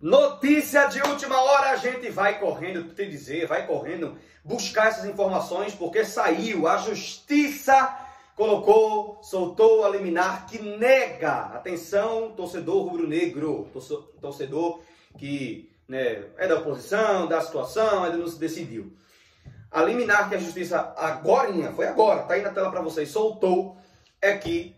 Notícia de última hora, a gente vai correndo te dizer, vai correndo buscar essas informações, porque saiu, a justiça colocou, soltou a liminar que nega, atenção, torcedor rubro-negro, torcedor que né, é da oposição, da situação, ainda não se decidiu. A liminar que a justiça agora, foi agora, tá aí na tela para vocês, soltou, é que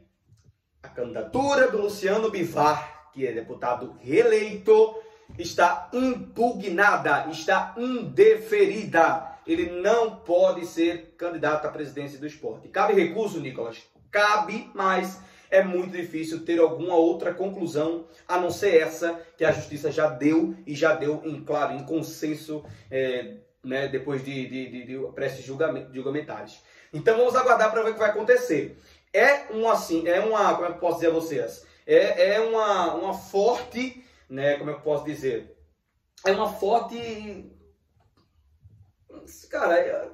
a candidatura do Luciano Bivar, que é deputado reeleito, está impugnada, está indeferida. Ele não pode ser candidato à presidência do esporte. Cabe recurso, Nicolas? Cabe, mas é muito difícil ter alguma outra conclusão a não ser essa que a justiça já deu e já deu em claro, em consenso, é, né, depois de, de, de, de prestes julgamentários. Então vamos aguardar para ver o que vai acontecer. É um assim, é uma, como é eu posso dizer a vocês? É, é uma, uma forte né, como é eu posso dizer? É uma forte. Cara, é,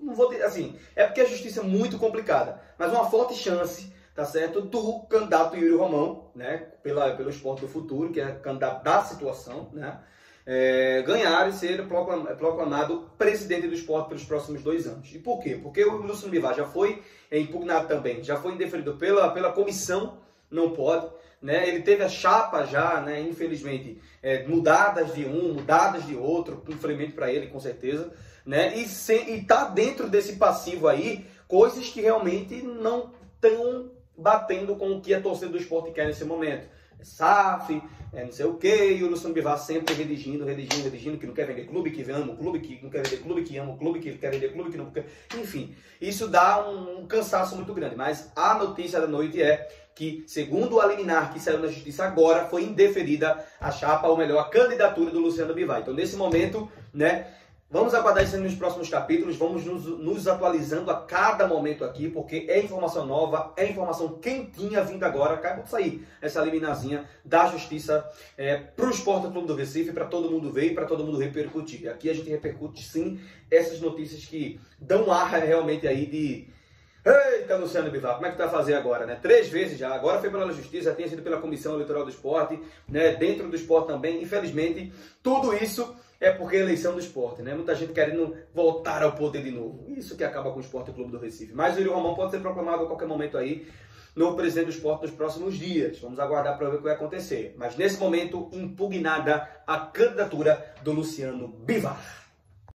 não vou dizer assim, é porque a justiça é muito complicada, mas uma forte chance, tá certo, do candidato Yuri Romão, né, pela, pelo Esporte do Futuro, que é candidato da situação, né, é, ganhar e ser proclamado presidente do esporte pelos próximos dois anos. E por quê? Porque o Lúcio Bivar já foi impugnado também, já foi indeferido pela, pela comissão, não pode né? Ele teve a chapa já, né? Infelizmente, é, mudadas de um, mudadas de outro, infelizmente para ele, com certeza, né? E, sem, e tá dentro desse passivo aí coisas que realmente não estão batendo com o que a torcida do esporte quer nesse momento. É SAF, é não sei o que, e o Luciano Bivar sempre redigindo, redigindo, redigindo, que não quer vender clube, que ama o clube, que não quer vender clube, que ama o clube, que quer vender clube, que não quer. Enfim, isso dá um, um cansaço muito grande. Mas a notícia da noite é que, segundo a liminar que saiu na justiça agora, foi indeferida a chapa, ou melhor, a candidatura do Luciano Bivar. Então, nesse momento, né, vamos aguardar isso nos próximos capítulos, vamos nos, nos, atualizando a cada momento aqui, porque é informação nova, é informação quentinha vindo agora, acabou de sair essa liminarzinha da justiça é, para o Esporte Clube do Recife, para todo mundo ver e para todo mundo repercutir. Aqui a gente repercute sim essas notícias que dão ar realmente aí de Eita, Luciano Bivar, como é que tu vai fazer agora, né? Três vezes já, agora foi pela Justiça, tinha sido pela Comissão Eleitoral do Esporte, né? Dentro do esporte também, infelizmente, tudo isso é porque é eleição do esporte, né? Muita gente querendo voltar ao poder de novo. Isso que acaba com o Esporte Clube do Recife. Mas o Yuri Romão pode ser proclamado a qualquer momento aí novo presidente do esporte nos próximos dias. Vamos aguardar para ver o que vai acontecer. Mas nesse momento, impugnada a candidatura do Luciano Bivar.